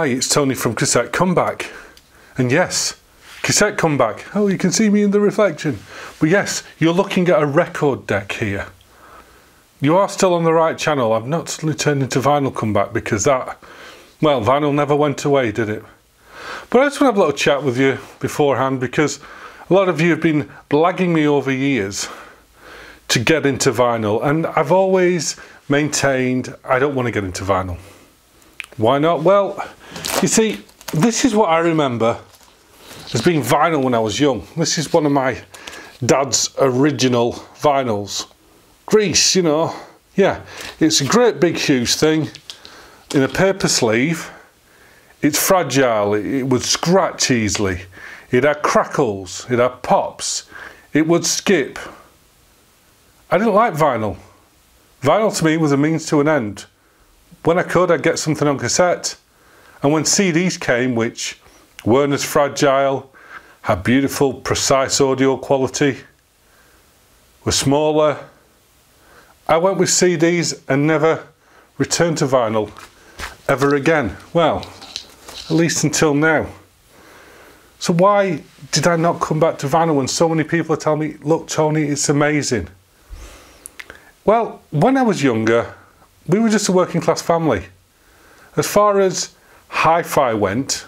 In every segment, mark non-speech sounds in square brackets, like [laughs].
Hi, it's Tony from Cassette Comeback. And yes, Cassette Comeback. Oh, you can see me in the reflection. But yes, you're looking at a record deck here. You are still on the right channel. I've not suddenly turned into Vinyl Comeback because that, well, vinyl never went away, did it? But I just want to have a little chat with you beforehand because a lot of you have been blagging me over years to get into vinyl, and I've always maintained I don't want to get into vinyl. Why not? Well, you see, this is what I remember as being vinyl when I was young. This is one of my dad's original vinyls. Grease, you know. Yeah, it's a great big huge thing in a paper sleeve. It's fragile, it, it would scratch easily. It had crackles, it had pops, it would skip. I didn't like vinyl. Vinyl to me was a means to an end when I could, I'd get something on cassette. And when CDs came, which weren't as fragile, had beautiful, precise audio quality, were smaller, I went with CDs and never returned to vinyl ever again. Well, at least until now. So why did I not come back to vinyl when so many people are telling me, look, Tony, it's amazing? Well, when I was younger, we were just a working class family. As far as hi fi went,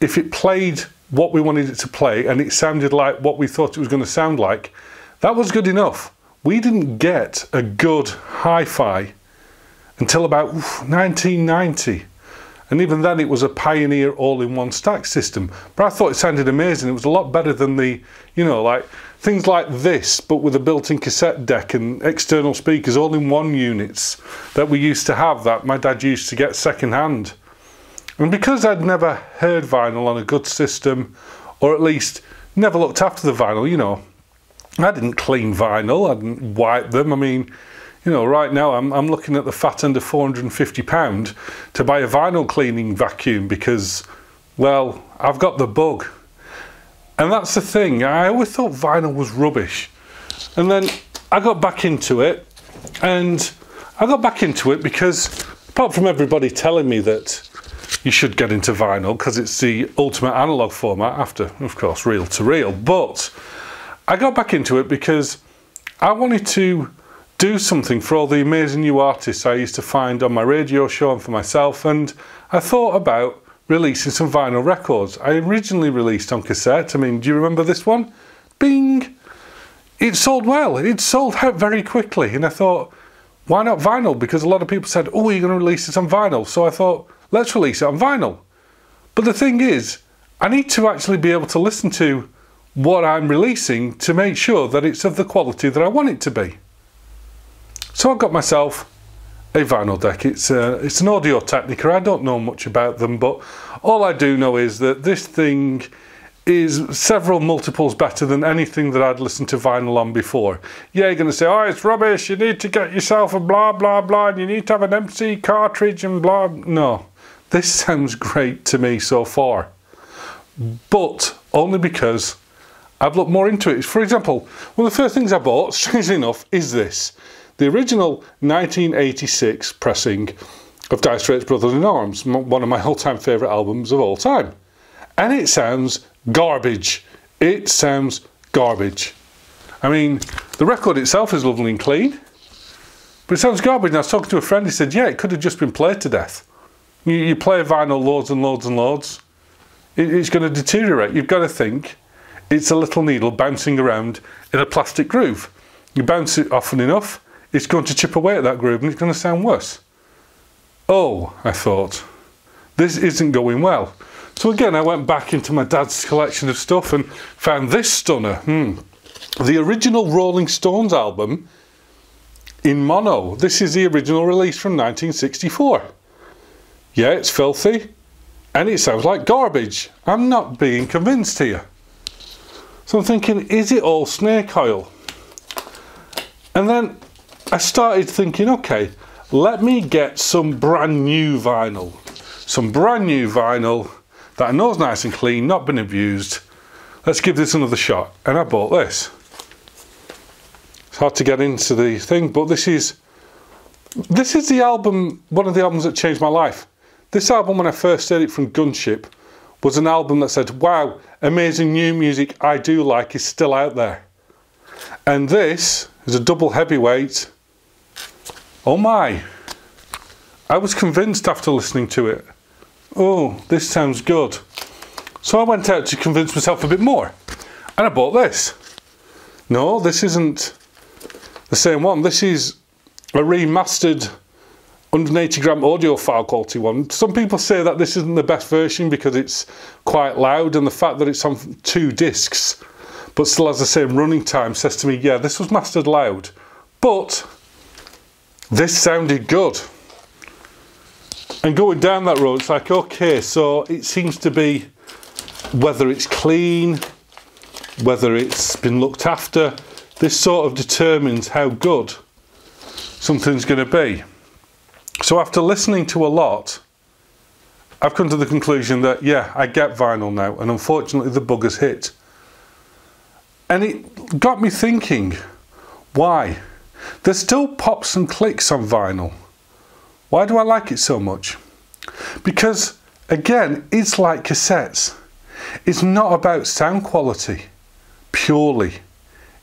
if it played what we wanted it to play and it sounded like what we thought it was going to sound like, that was good enough. We didn't get a good hi fi until about oof, 1990. And even then, it was a pioneer all in one stack system. But I thought it sounded amazing. It was a lot better than the, you know, like things like this, but with a built in cassette deck and external speakers all in one units that we used to have that my dad used to get second hand. And because I'd never heard vinyl on a good system, or at least never looked after the vinyl, you know, I didn't clean vinyl, I didn't wipe them. I mean, you know, right now I'm, I'm looking at the fat of £450 to buy a vinyl cleaning vacuum because, well, I've got the bug. And that's the thing, I always thought vinyl was rubbish. And then I got back into it, and I got back into it because, apart from everybody telling me that you should get into vinyl because it's the ultimate analog format after, of course, reel to reel, but I got back into it because I wanted to do something for all the amazing new artists I used to find on my radio show and for myself. And I thought about releasing some vinyl records. I originally released on cassette. I mean, do you remember this one? Bing! It sold well. It sold out very quickly. And I thought, why not vinyl? Because a lot of people said, oh, you're going to release it on vinyl. So I thought, let's release it on vinyl. But the thing is, I need to actually be able to listen to what I'm releasing to make sure that it's of the quality that I want it to be. So I got myself a vinyl deck. It's uh, it's an Audio Technica. I don't know much about them, but all I do know is that this thing is several multiples better than anything that I'd listened to vinyl on before. Yeah, you're going to say, oh, it's rubbish. You need to get yourself a blah, blah, blah, and you need to have an MC cartridge and blah. No, this [laughs] sounds great to me so far, but only because I've looked more into it. For example, one of the first things I bought, [laughs] strangely enough, is this the original 1986 pressing of Dire Straits Brothers in Arms, one of my all-time favourite albums of all time. And it sounds garbage. It sounds garbage. I mean, the record itself is lovely and clean, but it sounds garbage. And I was talking to a friend, he said, yeah, it could have just been played to death. You, you play vinyl loads and loads and loads, it, it's going to deteriorate. You've got to think it's a little needle bouncing around in a plastic groove. You bounce it often enough, it's going to chip away at that groove and it's going to sound worse. Oh, I thought, this isn't going well. So again, I went back into my dad's collection of stuff and found this stunner. Hmm. The original Rolling Stones album in mono. This is the original release from 1964. Yeah, it's filthy and it sounds like garbage. I'm not being convinced here. So I'm thinking, is it all snake oil? And then I started thinking, okay, let me get some brand new vinyl. Some brand new vinyl that I know is nice and clean, not been abused. Let's give this another shot. And I bought this. It's hard to get into the thing, but this is this is the album, one of the albums that changed my life. This album, when I first heard it from Gunship, was an album that said, wow, amazing new music I do like is still out there. And this is a double heavyweight. Oh my. I was convinced after listening to it. Oh, this sounds good. So I went out to convince myself a bit more. And I bought this. No, this isn't the same one. This is a remastered 180 gram audiophile quality one. Some people say that this isn't the best version because it's quite loud and the fact that it's on two discs but still has the same running time says to me, yeah, this was mastered loud, but this sounded good. And going down that road, it's like, okay, so it seems to be whether it's clean, whether it's been looked after, this sort of determines how good something's going to be. So after listening to a lot, I've come to the conclusion that, yeah, I get vinyl now, and unfortunately the bug has hit. And it got me thinking, why? There's still pops and clicks on vinyl. Why do I like it so much? Because, again, it's like cassettes. It's not about sound quality, purely.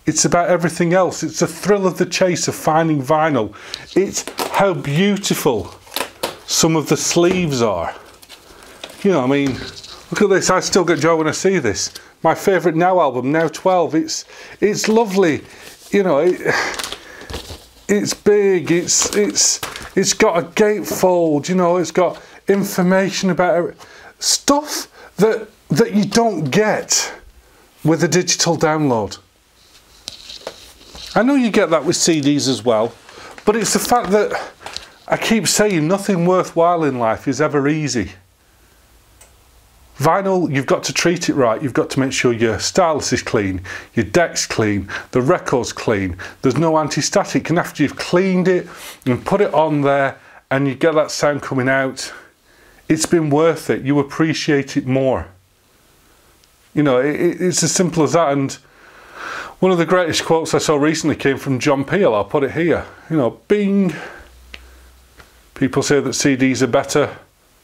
It's about everything else. It's the thrill of the chase of finding vinyl. It's how beautiful some of the sleeves are. You know, I mean, look at this. I still get joy when I see this. My favourite Now album, Now 12. It's it's lovely. You know, it, it's big. It's it's it's got a gatefold. You know, it's got information about it. stuff that that you don't get with a digital download. I know you get that with CDs as well, but it's the fact that I keep saying nothing worthwhile in life is ever easy. Vinyl, you've got to treat it right. You've got to make sure your stylus is clean, your deck's clean, the record's clean, there's no anti-static. And after you've cleaned it and put it on there and you get that sound coming out, it's been worth it. You appreciate it more. You know, it, it's as simple as that. And one of the greatest quotes I saw recently came from John Peel. I'll put it here. You know, Bing. People say that CDs are better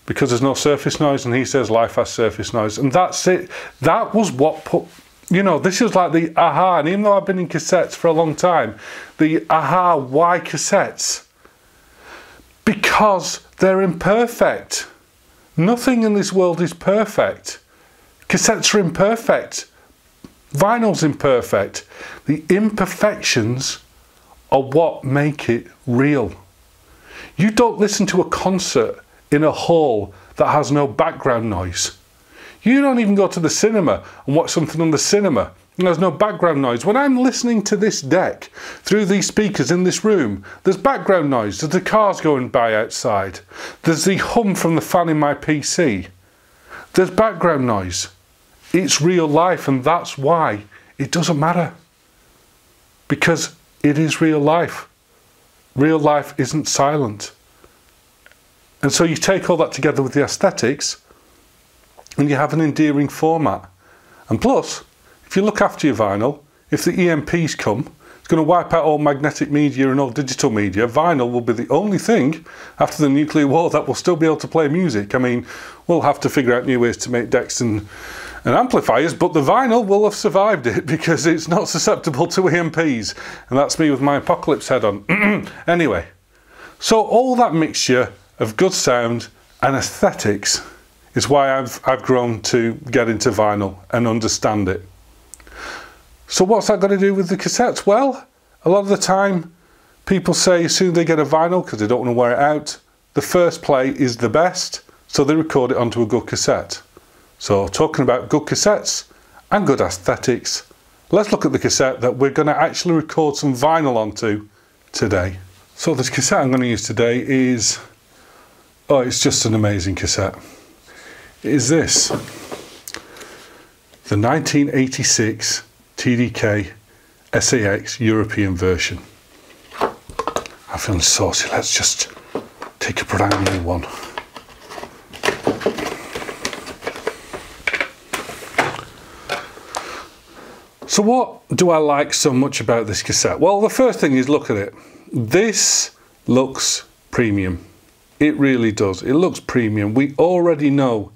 because there's no surface noise, and he says life has surface noise, and that's it. That was what put. You know, this is like the aha, and even though I've been in cassettes for a long time, the aha, why cassettes? Because they're imperfect. Nothing in this world is perfect. Cassettes are imperfect. Vinyl's imperfect. The imperfections are what make it real. You don't listen to a concert in a hall that has no background noise. You don't even go to the cinema and watch something on the cinema and there's no background noise. When I'm listening to this deck through these speakers in this room, there's background noise. There's the cars going by outside. There's the hum from the fan in my PC. There's background noise. It's real life, and that's why it doesn't matter. Because it is real life. Real life isn't silent. And so you take all that together with the aesthetics, and you have an endearing format. And plus, if you look after your vinyl, if the EMPs come, it's going to wipe out all magnetic media and all digital media. Vinyl will be the only thing after the nuclear war that will still be able to play music. I mean, we'll have to figure out new ways to make decks and and amplifiers, but the vinyl will have survived it [laughs] because it's not susceptible to EMPs. And that's me with my apocalypse head on. [clears throat] anyway, so all that mixture of good sound and aesthetics is why I've, I've grown to get into vinyl and understand it. So what's that got to do with the cassettes? Well, a lot of the time people say as soon as they get a vinyl because they don't want to wear it out, the first play is the best, so they record it onto a good cassette. So talking about good cassettes and good aesthetics, let's look at the cassette that we're going to actually record some vinyl onto today. So this cassette I'm going to use today is, oh it's just an amazing cassette. Is this, the 1986 TDK SA-X European version. I'm feeling saucy, let's just take a brand new one. So what do I like so much about this cassette? Well, the first thing is look at it. This looks premium. It really does. It looks premium. We already know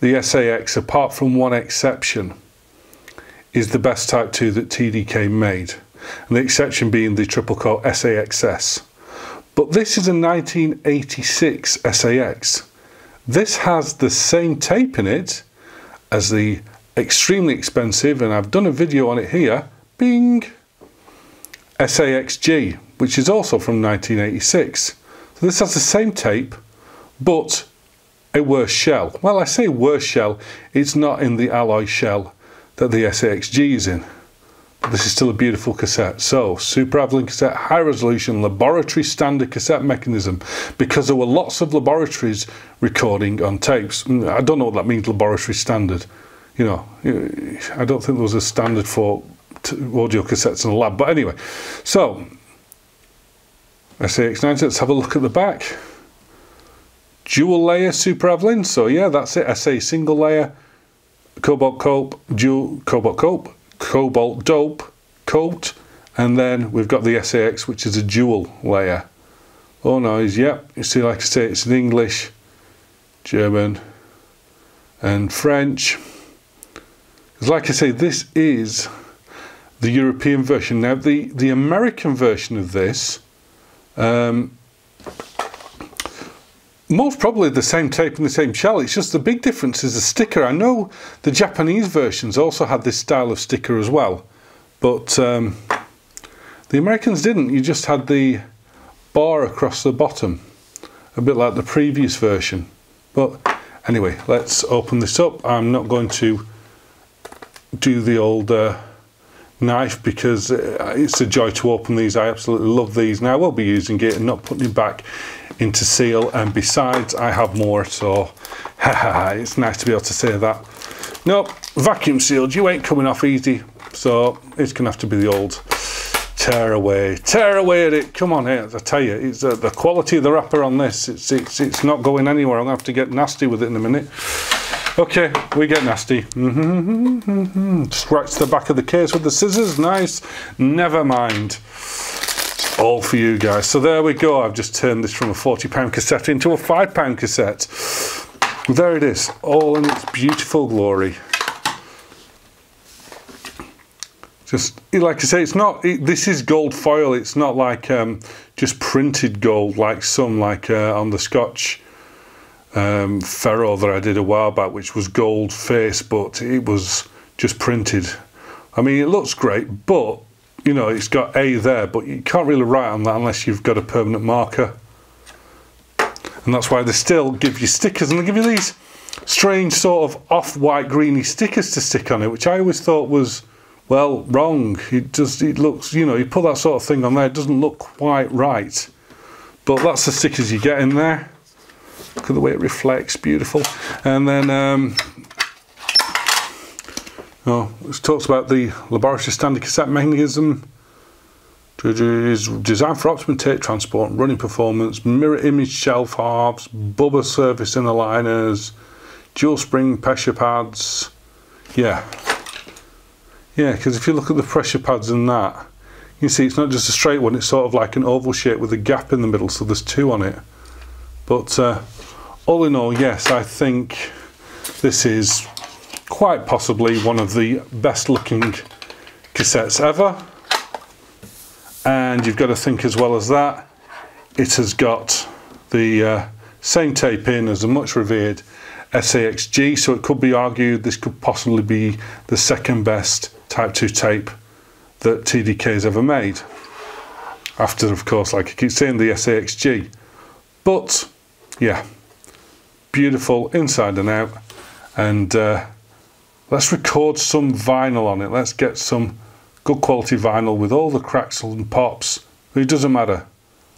the SA-X, apart from one exception, is the best Type 2 that TDK made. And the exception being the triple core SA-XS. But this is a 1986 SA-X. This has the same tape in it as the extremely expensive, and I've done a video on it here, Bing, SA-XG, which is also from 1986. This has the same tape, but a worse shell. Well, I say worse shell, it's not in the alloy shell that the SA-XG is in. But this is still a beautiful cassette. So, Super Avilyn cassette, high resolution, laboratory standard cassette mechanism, because there were lots of laboratories recording on tapes. Mm, I don't know what that means, laboratory standard. You know, I don't think there was a standard for audio cassettes in a lab. But anyway, so SA-X90, let's have a look at the back. Dual layer Super Avilyn, so yeah, that's it. SA single layer, cobalt cope, dual cobalt cope, cobalt dope coat, and then we've got the SA-X, which is a dual layer. Oh noise, yep. You see, like I say, it's in English, German, and French. Because, like I say, this is the European version. Now, the, the American version of this, um, most probably the same tape and the same shell. It's just the big difference is the sticker. I know the Japanese versions also had this style of sticker as well, but um, the Americans didn't. You just had the bar across the bottom, a bit like the previous version. But anyway, let's open this up. I'm not going to do the old uh, knife because uh, it's a joy to open these. I absolutely love these. Now I will be using it and not putting it back into seal and besides I have more so [laughs] it's nice to be able to say that. Nope, vacuum sealed, you ain't coming off easy so it's gonna have to be the old tear away, tear away at it. Come on here, I tell you, it's uh, the quality of the wrapper on this. It's it's it's not going anywhere. I'm gonna have to get nasty with it in a minute. Okay, we get nasty. Mm -hmm, Scratch the back of the case with the scissors. Nice. Never mind. All for you guys. So there we go. I've just turned this from a 40 pound cassette into a five pound cassette. There it is, all in its beautiful glory. Just like I say, it's not. It, this is gold foil. It's not like um, just printed gold, like some like uh, on the Scotch um, ferro that I did a while back, which was gold face, but it was just printed. I mean, it looks great, but you know, it's got A there, but you can't really write on that unless you've got a permanent marker. And that's why they still give you stickers, and they give you these strange sort of off-white greeny stickers to stick on it, which I always thought was, well, wrong. It just it looks, you know, you put that sort of thing on there, it doesn't look quite right. But that's the stickers you get in there. Look at the way it reflects, beautiful. And then, um, oh, it talks about the laboratory standard cassette mechanism. Is designed for optimum tape transport, running performance, mirror image shelf halves, bubble surface inner liners, dual spring pressure pads. Yeah. Yeah, because if you look at the pressure pads and that, you see it's not just a straight one, it's sort of like an oval shape with a gap in the middle, so there's two on it. But uh, all in all, yes, I think this is quite possibly one of the best looking cassettes ever. And you've got to think as well as that, it has got the uh, same tape in as a much revered SA-XG, so it could be argued this could possibly be the second best Type 2 tape that TDK has ever made. After, of course, like I keep saying, the SA-XG. But, yeah, beautiful inside and out. And uh, let's record some vinyl on it. Let's get some good quality vinyl with all the cracks and pops. It doesn't matter.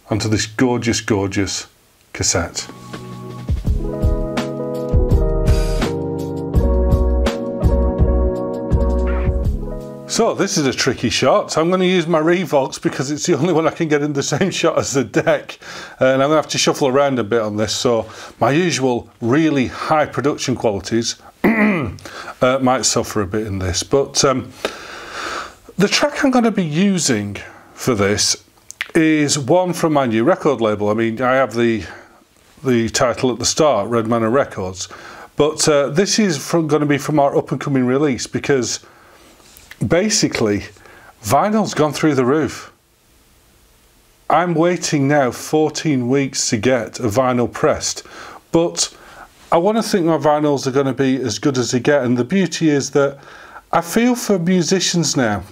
Onto this gorgeous, gorgeous cassette. So this is a tricky shot. So I'm going to use my Revox because it's the [laughs] only one I can get in the same shot as the deck. And I'm going to have to shuffle around a bit on this. So my usual really high production qualities [clears throat] uh, might suffer a bit in this. But um, the track I'm going to be using for this is one from my new record label. I mean, I have the the title at the start, Red Manor Records. But uh, this is going to be from our up and coming release because basically vinyl's gone through the roof. I'm waiting now 14 weeks to get a vinyl pressed, but I want to think my vinyls are going to be as good as they get. And the beauty is that I feel for musicians now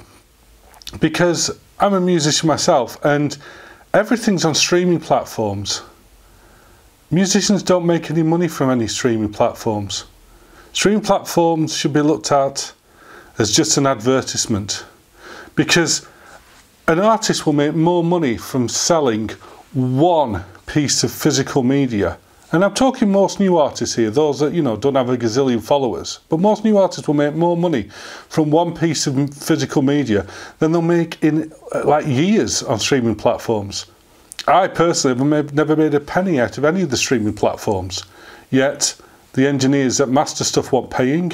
because I'm a musician myself and everything's on streaming platforms. Musicians don't make any money from any streaming platforms. Streaming platforms should be looked at as just an advertisement because an artist will make more money from selling one piece of physical media and I'm talking most new artists here, those that, you know, don't have a gazillion followers. But most new artists will make more money from one piece of physical media than they'll make in uh, like years on streaming platforms. I personally have never made a penny out of any of the streaming platforms. Yet the engineers that master stuff want paying.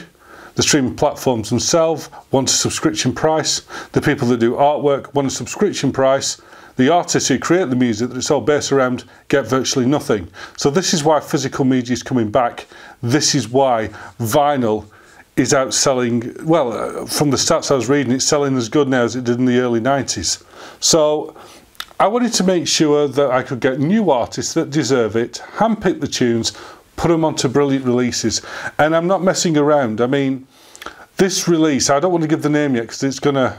The streaming platforms themselves want a subscription price. The people that do artwork want a subscription price the artists who create the music that it's all based around get virtually nothing. So this is why physical media is coming back. This is why vinyl is outselling, well, uh, from the stats I was reading, it's selling as good now as it did in the early 90s. So I wanted to make sure that I could get new artists that deserve it, handpick the tunes, put them onto brilliant releases. And I'm not messing around. I mean, this release, I don't want to give the name yet because it's going to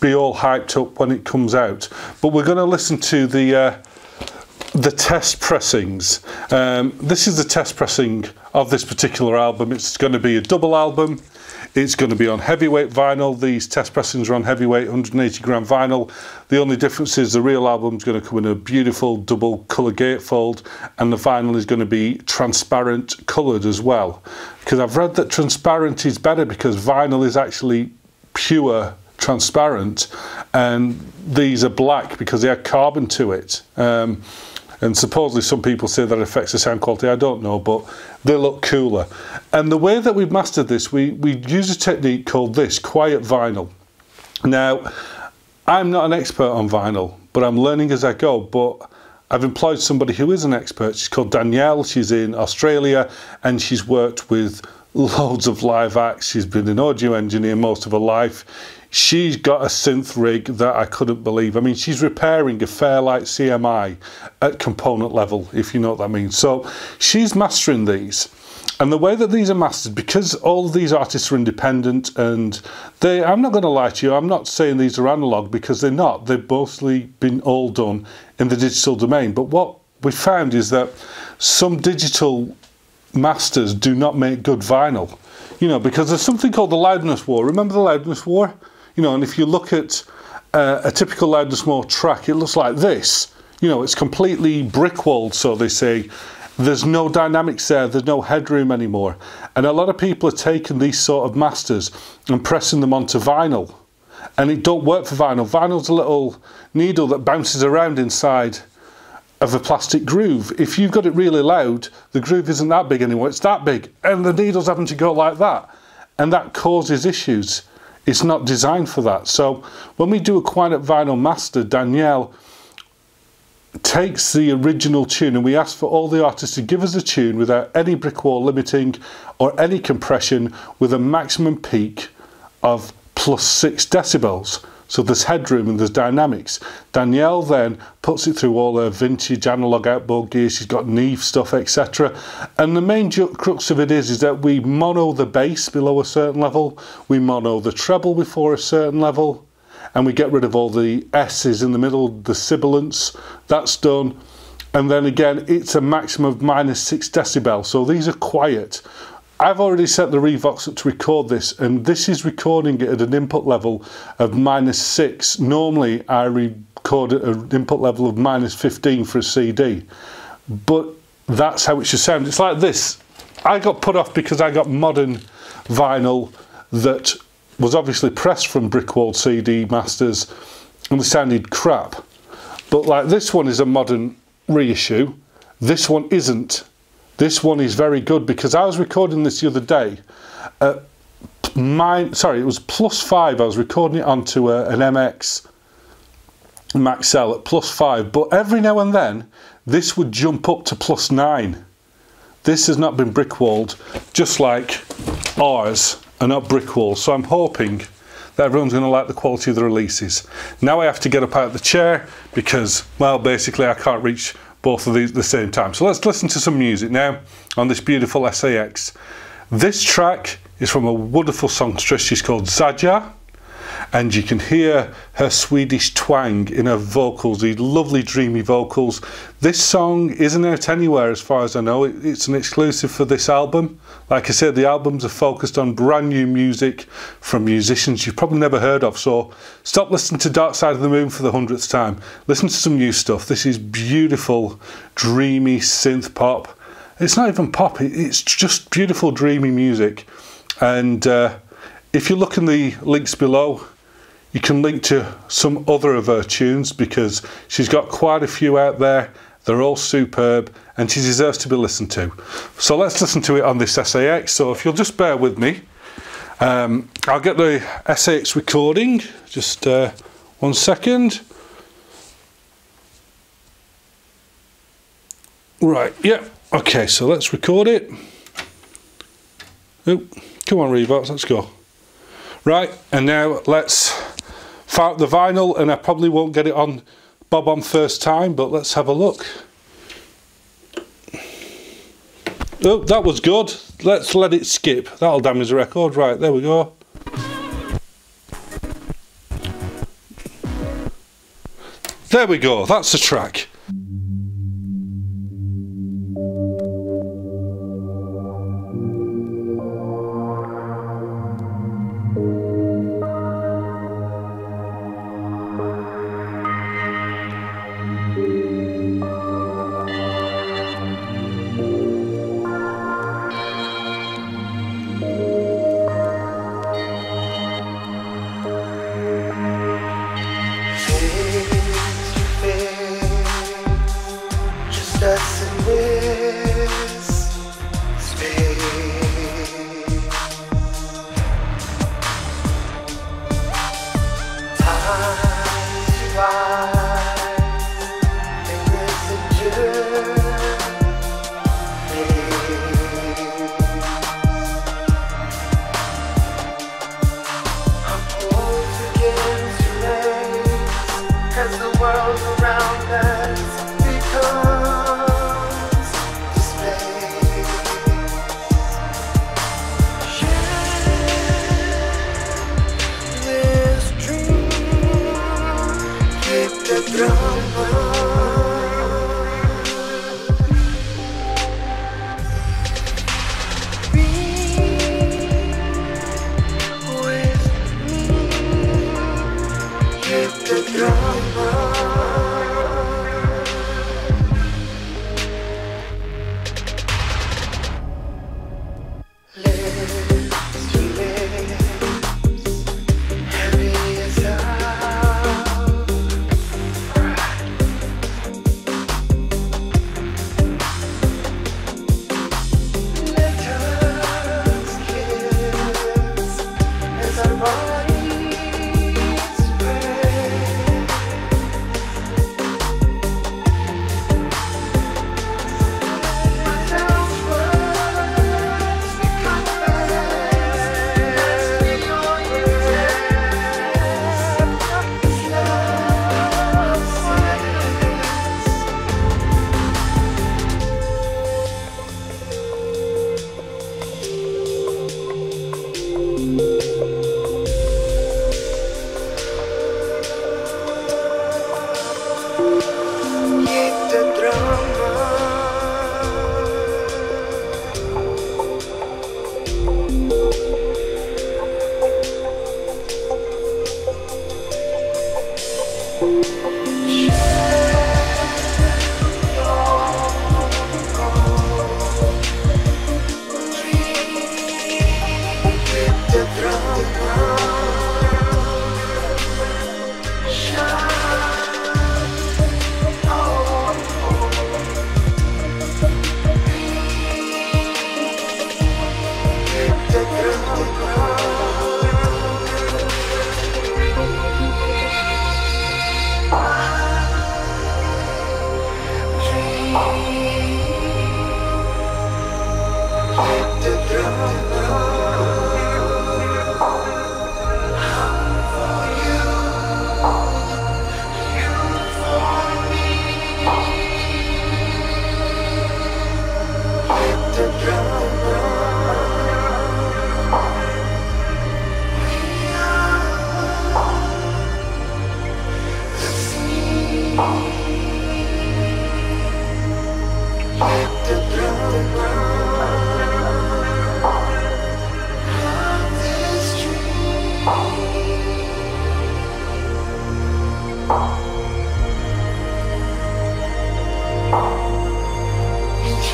be all hyped up when it comes out. But we're going to listen to the uh, the test pressings. Um, this is the test pressing of this particular album. It's going to be a double album. It's going to be on heavyweight vinyl. These test pressings are on heavyweight 180 gram vinyl. The only difference is the real album is going to come in a beautiful double colour gatefold, and the vinyl is going to be transparent coloured as well. Because I've read that transparent is better because vinyl is actually pure transparent, and these are black because they add carbon to it. Um, and supposedly some people say that affects the sound quality. I don't know, but they look cooler. And the way that we've mastered this, we, we use a technique called this, quiet vinyl. Now, I'm not an expert on vinyl, but I'm learning as I go. But I've employed somebody who is an expert. She's called Danielle. She's in Australia and she's worked with loads of live acts. She's been an audio engineer most of her life she's got a synth rig that I couldn't believe. I mean, she's repairing a Fairlight CMI at component level, if you know what that means. So she's mastering these. And the way that these are mastered, because all these artists are independent and they, I'm not going to lie to you, I'm not saying these are analog because they're not. They've mostly been all done in the digital domain. But what we found is that some digital masters do not make good vinyl. You know, because there's something called the loudness war. Remember the loudness war? You know, and if you look at uh, a typical loudness war track, it looks like this. You know, it's completely brick walled, so they say. There's no dynamics there, there's no headroom anymore. And a lot of people are taking these sort of masters and pressing them onto vinyl. And it don't work for vinyl. Vinyl's a little needle that bounces around inside of a plastic groove. If you've got it really loud, the groove isn't that big anymore, it's that big. And the needle's having to go like that. And that causes issues. It's not designed for that. So when we do a quiet vinyl master, Danielle takes the original tune and we ask for all the artists to give us a tune without any brick wall limiting or any compression with a maximum peak of plus six decibels. So there's headroom and there's dynamics. Danielle then puts it through all her vintage analog outboard gear. She's got Neve stuff, etc. And the main crux of it is, is that we mono the bass below a certain level, we mono the treble before a certain level, and we get rid of all the S's in the middle, the sibilants. That's done. And then again, it's a maximum of minus six decibel. So these are quiet. I've already set the Revox up to record this, and this is recording it at an input level of minus 6. Normally, I record at an input level of minus 15 for a CD, but that's how it should sound. It's like this. I got put off because I got modern vinyl that was obviously pressed from Brickwall CD masters and it sounded crap. But like this one is a modern reissue, this one isn't. This one is very good because I was recording this the other day. Uh, mine, sorry, it was plus five. I was recording it onto a, an MX Maxell at plus five, but every now and then this would jump up to plus nine. This has not been brick walled, just like ours are not brick walls. So I'm hoping that everyone's going to like the quality of the releases. Now I have to get up out of the chair because, well, basically I can't reach both of these at the same time. So let's listen to some music now on this beautiful SA-X. This track is from a wonderful songstress. She's called Zajah and you can hear her Swedish twang in her vocals, these lovely dreamy vocals. This song isn't out anywhere as far as I know, it's an exclusive for this album. Like I said, the albums are focused on brand new music from musicians you've probably never heard of, so stop listening to Dark Side of the Moon for the hundredth time. Listen to some new stuff. This is beautiful, dreamy synth pop. It's not even pop, it's just beautiful, dreamy music. And uh, if you look in the links below, you can link to some other of her tunes because she's got quite a few out there. They're all superb and she deserves to be listened to. So let's listen to it on this SA-X. So if you'll just bear with me, um, I'll get the SA-X recording. Just uh, one second. Right, yeah. Okay, so let's record it. Oh, come on, Revox, let's go. Right, and now let's fire the vinyl, and I probably won't get it on Bob on first time, but let's have a look. Oh, that was good. Let's let it skip. That'll damage the record. Right, there we go. There we go. That's the track.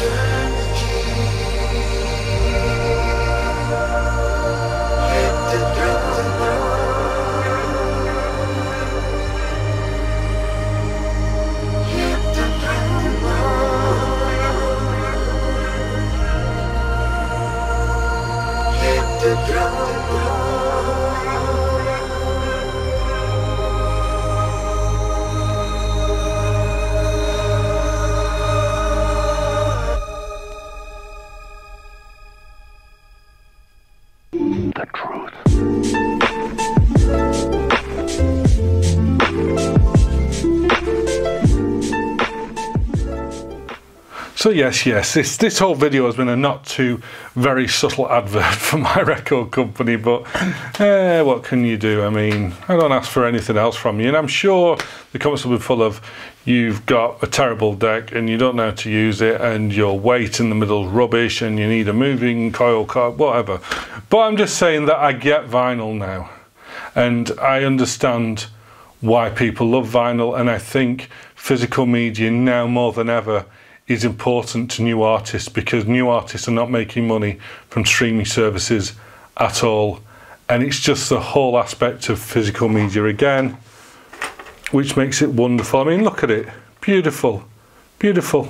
Yeah. So yes, yes, this this whole video has been a not too very subtle advert [laughs] for my record company, but eh, what can you do? I mean, I don't ask for anything else from you, and I'm sure the comments will be full of you've got a terrible deck and you don't know how to use it, and your weight in the middle is rubbish, and you need a moving coil card, whatever. But I'm just saying that I get vinyl now, and I understand why people love vinyl, and I think physical media now more than ever is important to new artists because new artists are not making money from streaming services at all. And it's just the whole aspect of physical media again, which makes it wonderful. I mean, look at it. Beautiful. Beautiful.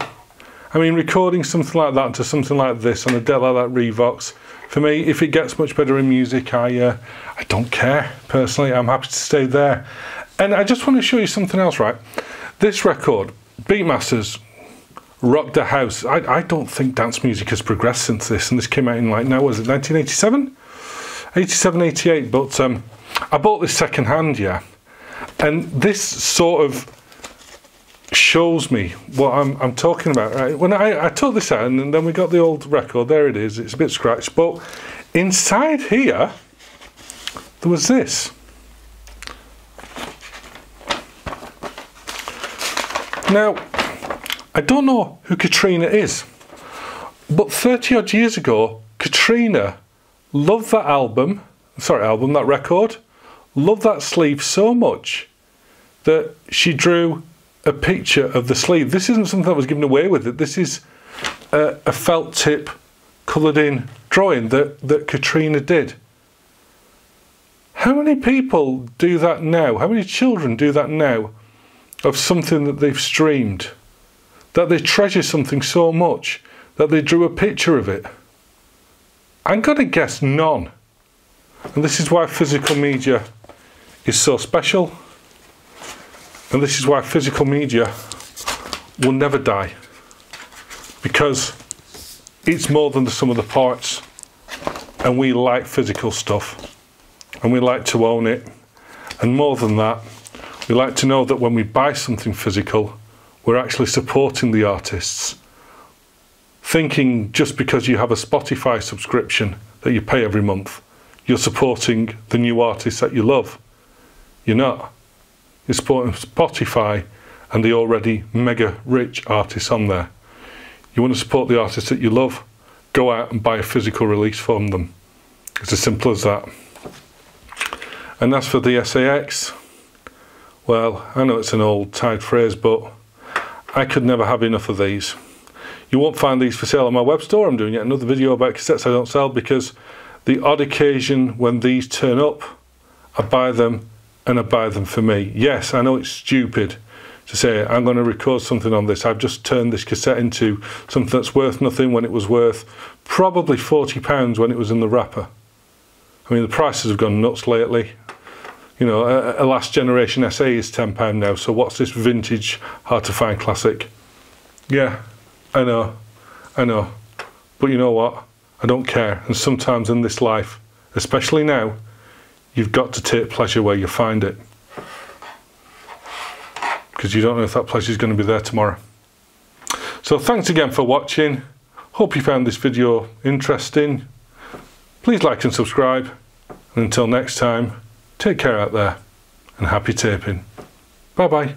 I mean, recording something like that to something like this on a deck like that Revox, for me, if it gets much better in music, I, uh, I don't care. Personally, I'm happy to stay there. And I just want to show you something else, right? This record, Beatmasters, rocked the house. I, I don't think dance music has progressed since this, and this came out in like now was it 1987, 87, 88. But um, I bought this second hand, yeah, and this sort of shows me what I'm, I'm talking about. Right? When I, I took this out, and then we got the old record. There it is. It's a bit scratched, but inside here there was this. Now, I don't know who Katrina is, but 30 odd years ago, Katrina loved that album, sorry, album, that record, loved that sleeve so much that she drew a picture of the sleeve. This isn't something that was given away with it. This is a, a felt tip coloured in drawing that, that Katrina did. How many people do that now? How many children do that now of something that they've streamed? That they treasure something so much that they drew a picture of it? I'm going to guess none. And this is why physical media is so special. And this is why physical media will never die. Because it's more than the sum of the parts. And we like physical stuff. And we like to own it. And more than that, we like to know that when we buy something physical, we're actually supporting the artists. Thinking just because you have a Spotify subscription that you pay every month, you're supporting the new artists that you love. You're not. You're supporting Spotify and the already mega rich artists on there. You want to support the artists that you love, go out and buy a physical release from them. It's as simple as that. And as for the SA-X, well, I know it's an old tired phrase, but I could never have enough of these. You won't find these for sale on my web store. I'm doing yet another video about cassettes I don't sell because the odd occasion when these turn up, I buy them and I buy them for me. Yes, I know it's stupid to say I'm going to record something on this. I've just turned this cassette into something that's worth nothing when it was worth probably £40 when it was in the wrapper. I mean, the prices have gone nuts lately you know, a, a, last generation SA is £10 now, so what's this vintage, hard to find classic? Yeah, I know, I know. But you know what? I don't care. And sometimes in this life, especially now, you've got to take pleasure where you find it. Because you don't know if that pleasure is going to be there tomorrow. So thanks again for watching. Hope you found this video interesting. Please like and subscribe. And until next time, take care out there and happy taping. Bye bye.